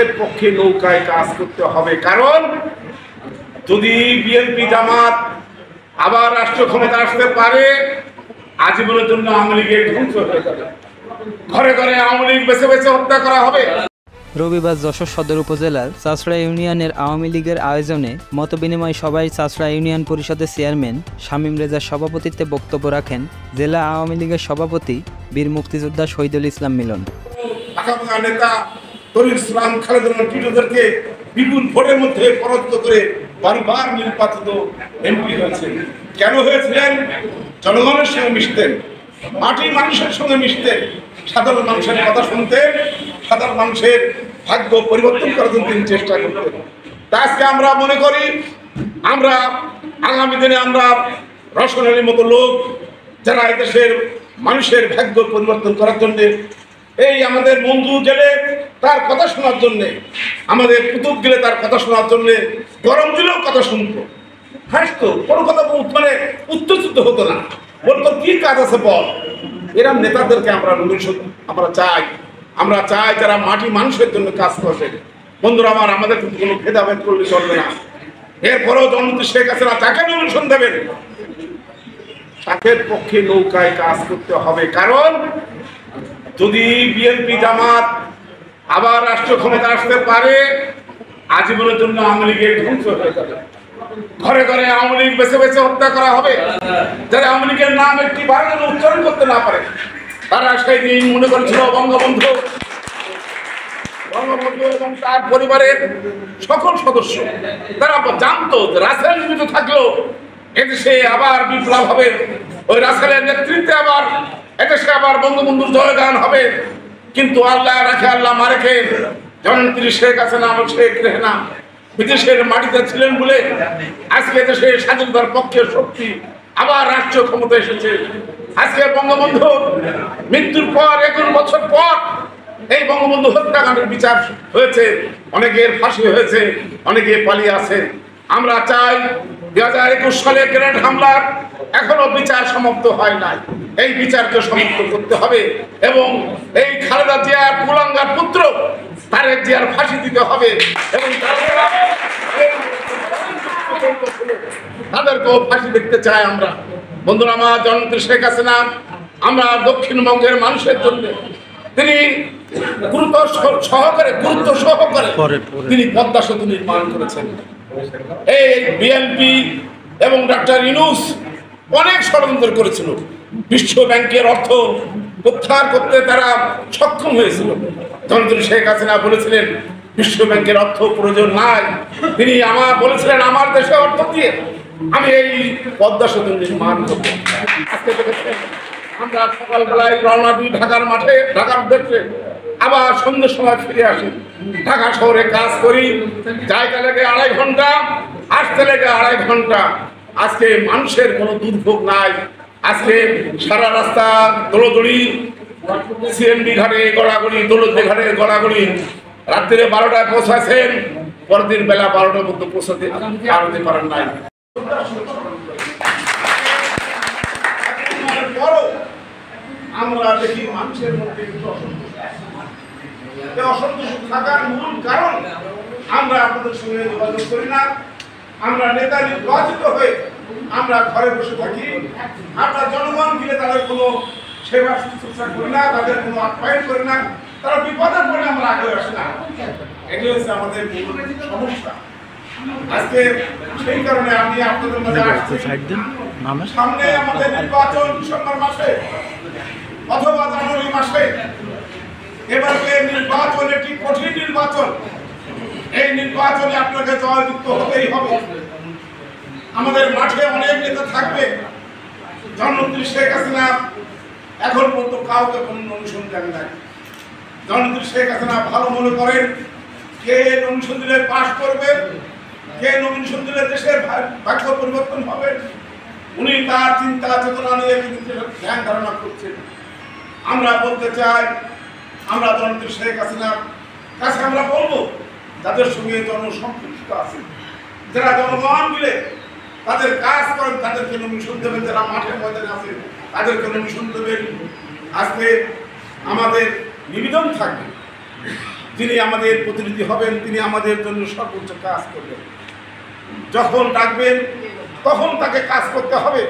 এর পক্ষে নৌকায় কাজ করতে হবে। কারণ যদি বিএনপি জামাত আবার রাষ্ট্র ক্ষমতা আসতে পারে আজীবনের জন্য আওয়ামী লীগের ধ্বংস হয়ে যাবে। ঘরে ঘরে আওয়ামী লীগ বেছে বেছে হত্যা করা হবে। রবিবার যশোর সদর উপজেলার চাষড়া ইউনিয়নের আওয়ামী লীগের আয়োজনে মতবিনিময় সভায় চাষড়া ইউনিয়ন পরিষদের চেয়ারম্যান শামীম রেজার সভাপতিত্বে বক্তব্য রাখেন জেলা আওয়ামী লীগের সভাপতি বীর মুক্তিযোদ্ধা শহীদুল ইসলাম মিলন। নেতা তরির ইসলাম খালেদ রহমান টিটুদেরকে বিপুল ভোটের মধ্যে পরাজিত করে বারবার নির্বাচিত এমপি হয়েছেন। কেন হয়েছিলেন? জনগণের সঙ্গে মিশতেন, মাটির মানুষের সঙ্গে মিশতেন, সাধারণ মানুষের কথা শুনতেন, সাধারণ মানুষের ভাগ্য পরিবর্তন করার জন্য তিনি চেষ্টা করতেন। তা আজকে আমরা মনে করি, আমরা আগামী দিনে আমরা রসনের মতো লোক, যারা এদেশের মানুষের ভাগ্য পরিবর্তন করার জন্য এই আমাদের বন্ধু গেলে তার কথা শোনার জন্যে, আমাদের কুতুব গেলে তার কথা শোনার জন্যে গরম দিলেও কথা শুনতো। হাসতো কোনো কথা মানে উত্তেজিত হতো না। বলতো, কি কাজ আছে বল? এরম নেতাদেরকে আমরা আমরা চাই। আমরা চাই যারা মাটি মানুষের জন্য কাজ করবে বন্ধুরা আমার, আমাদের কিন্তু কোনো ভেদাভেদ করলে চলবে না। এরপরেও জনমন্ত্রী শেখ হাসিনা তাকে নমিনেশন দেবেন। তাদের পক্ষে নৌকায় কাজ করতে হবে। কারণ যদি বিএনপি জামাত আবার রাষ্ট্র ক্ষমতা আসতে পারে, আজীবনের জন্য আওয়ামী লীগের ধ্বংস হয়ে যাবে। ঘরে ঘরে আওয়ামী লীগ বেছে বেছে হত্যা করা হবে। যারা আওয়ামী লীগের নাম একটি বার উচ্চারণ করতে না পারে, তারা সেই মনে করেছিল বঙ্গবন্ধু। বঙ্গবন্ধু এবং তার পরিবারের সকল সদস্য, তারা জানতো রাসেল থাকলেও আবার বিপ্লব হবে। ওই নেতৃত্বে আবার এদেশে আবার বঙ্গবন্ধুর জয়গান হবে। কিন্তু আল্লাহ রাখে, আল্লাহ মারেখে জননেত্রী শেখ হাসিনা এবং শেখ রেহনা বিদেশের মাটিতে ছিলেন বলে আজকে দেশে স্বাধীনতার পক্ষের শক্তি, আবার রাষ্ট্রীয় ক্ষমতা এসেছে। আজকে বঙ্গবন্ধু মৃত্যুর পর, একুশ বছর পর এই বঙ্গবন্ধু হত্যাকাণ্ডের বিচার হয়েছে। অনেকের ফাঁসি হয়েছে, অনেকে পালিয়ে আছে। আমরা চাই দুই হাজার একুশ সালে গ্রেনেড হামলার এখনও বিচার সমাপ্ত হয় নাই। এই বিচারকে সমাপ্ত করতে হবে এবং এই খালেদা জিয়ার কুলাঙ্গার পুত্র তারেক জিয়ার ফাঁসি দিতে হবে এবং তাদেরকেও ফাঁসি দেখতে চাই আমরা। বন্ধুরা আমার জননেত্রী শেখ হাসিনা আমরা দক্ষিণবঙ্গের মানুষের জন্য তিনি গুরুত্ব সহকারে গুরুত্ব সহকারে তিনি পদ্মা সেতু নির্মাণ করেছেন। এই বিএনপি এবং ডাক্তার ইনুস অনেক ষড়যন্ত্র করেছিল। বিশ্ব ব্যাংকের অর্থ উদ্ধার করতে তারা সক্ষম হয়েছিল। জননেত্রী শেখ হাসিনা বলেছিলেন, বিশ্ব ব্যাংকের অর্থ প্রয়োজন নাই। তিনি আমার বলেছিলেন, আমার দেশে অর্থ দিয়ে আমি এই পদ্মা সেতু নির্মাণ করব। আমরা সকালবেলায় রওনা দিই ঢাকার মাঠে, ঢাকার উদ্দেশ্যে। আবার সন্ধ্যের সময় ফিরে আসি। ঢাকা শহরে কাজ করি জায়গা লেগে আড়াই ঘণ্টা, আসতে লেগে আড়াই ঘণ্টা। আজকে মানুষের কোনো দুর্ভোগ নাই। আজকে সারা রাস্তা দোলদড়ি সিএমডি ঘাটে গড়াগড়ি দোলদি ঘাটে গড়াগড়ি রাত্রে বারোটায় পৌঁছাছেন পরদিন বেলা বারোটার মধ্যে পৌঁছাতে পারতে পারেন নাই। আমরা দেখি মানুষের মধ্যে অসন্তোষ থাকার মূল কারণ আমরা আপনাদের সঙ্গে যোগাযোগ করি না। আমরা নেতা নির্বাচিত হয়ে আমরা ঘরে বসে থাকি। আমরা জনগণ গিয়ে তাদের কোনো সেবা শুশ্রূষা করি না তাদের কোনো আপ্যায়ন করি না। তারা বিপদে পড়লে আমরা আগে আসি না। এটি হচ্ছে আমাদের সমস্যা। আজকে সেই কারণে আমি আপনাদের মধ্যে আসছি। সামনে আমাদের নির্বাচন ডিসেম্বর মাসে অথবা জানুয়ারি মাসে। এবারকে নির্বাচন একটি কঠিন নির্বাচন এই নির্বাচনে আপনাকে জয়যুক্ত হতেই হবে। আমাদের মাঠে অনেক নেতা থাকবে। জননেত্রী শেখ হাসিনা এখন পর্যন্ত কাউকে কোনো অনুসরণ দেন নাই। জননেত্রী শেখ হাসিনা ভালো মনে করেন, কে নমিশন দিলে পাশ করবে, কে নমিশন দিলে দেশের ভাগ্য পরিবর্তন হবে, উনি তার চিন্তা চেতনা নিয়ে যে ধ্যান ধারণা করছেন। আমরা বলতে চাই, আমরা জননেত্রী শেখ হাসিনার কাছে আমরা বলব যাদের সঙ্গে জনসম্পৃক্ত আছে। যারা জনগণ মিলে তাদের কাজ করেন, তাদেরকে নমিশন দেবেন। যারা মাঠে ময়দানে আছে, তাদেরকে নমিশন দেবেন। আজকে আমাদের নিবেদন থাকবে তিনি আমাদের প্রতিনিধি হবেন, তিনি আমাদের জন্য সর্বোচ্চ কাজ করবেন। যখন ডাকবেন, তখন তাকে কাজ করতে হবে।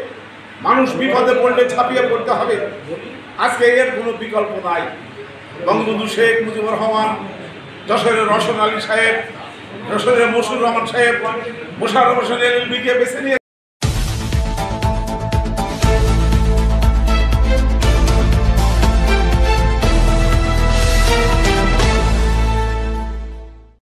মানুষ বিপদে পড়লে ছাপিয়ে পড়তে হবে। আজকে এর কোনো বিকল্প নাই। বঙ্গবন্ধু শেখ মুজিবুর রহমান যশোরের রসন আলী সাহেব যশোরের মসুর রহমান সাহেব মোশারফ হোসেন এলবিকে বেছে নিয়ে